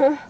Uh-huh.